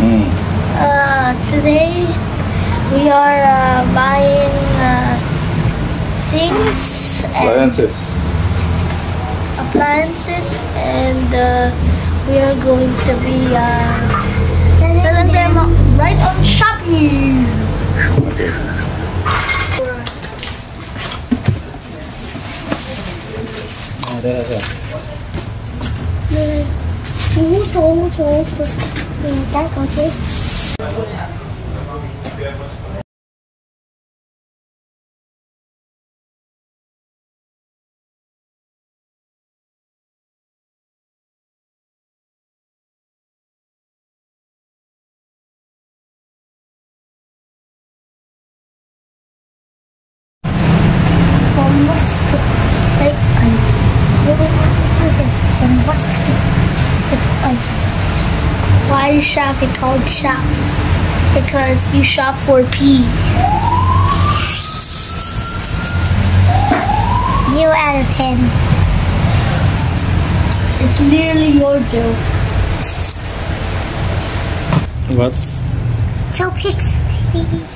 Mm. Uh, today we are uh, buying uh, things and Appliances. appliances and uh, we are going to be uh, selling them right on Shopee. Ah, there, there. Chú, chú, chú, chú. Say, ay. What is bombastic? Why is Shopee called shop? Because you shop for P. Zero out of ten. It's literally your joke. What? Tell pics, please.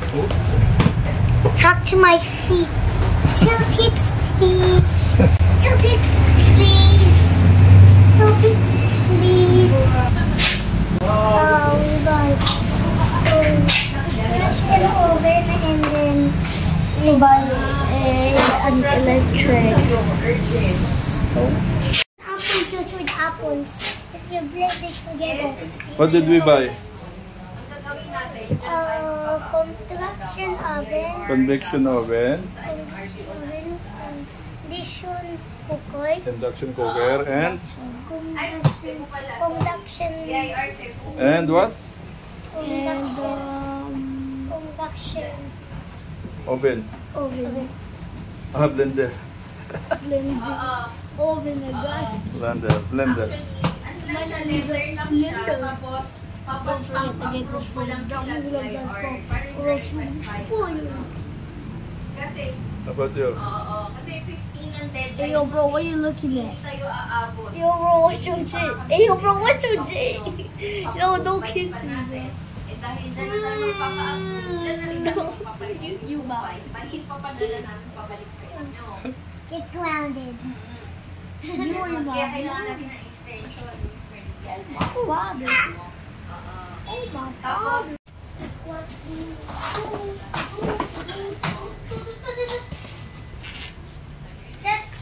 Talk to my feet. Tell pics, please. Tell oven and then You buy a, an electric apple juice with apples. If you blend it together. What did we buy? Uh, construction oven. Convection oven, Convection oven. Condition cooker. induction cooker, and Conduction. Conduction. and what? and Conduction. Oven. oven. Ah, blender. Blender. Oven agad. Blender. Blender. Tapos, tapos ang tapos walang or else you'll be fired. Kasi, How about you? oo, kasi 15 ang deadline. Hey yo bro, what you looking at? Sa'yo aabot. Yo bro, what's your J? Hey yo bro, what's your J? Yo, don't kiss me, bro. Eh dahil dyan na naman magpapaabot. Dyan na rin naman magpapalik. You, you ba? Maliit pa padala namin pabalik sa inyo. Get grounded. You or your Kaya kailangan natin ng extension, Mr. Miguel. Father. Oo. Oh my Tapos, father. Just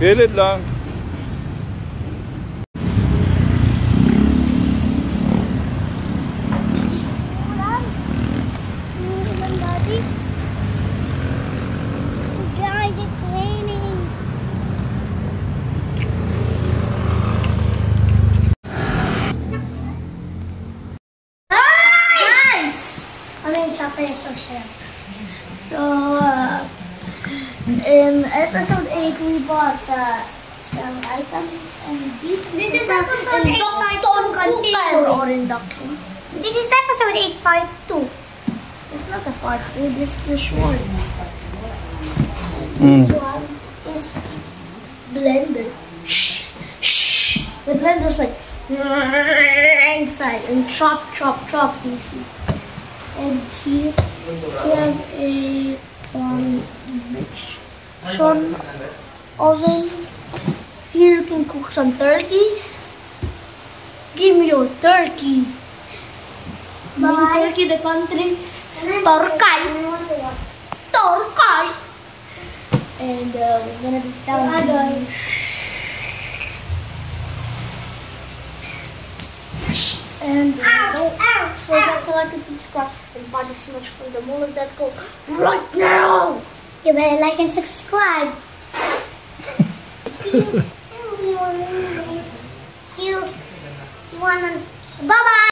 Pilit lang. I mean, chocolates or shrimp. So, uh, in episode 8, we bought uh, some items and these This is episode 8 part 2 continue. or induction. This is episode 8 part 2. It's not a part 2, this is the short. Mm. This one is blender. The blender's like inside and chop, chop, chop, you see. And here we have a convection oven. Here you can cook some turkey. Give me your turkey. Bye. turkey the country. Torkay. Torkay. And uh, we're gonna be selling Adoy. And uh! Forget to like and subscribe and buy this much for the moment that go right now. You better like and subscribe. you, you wanna, bye bye.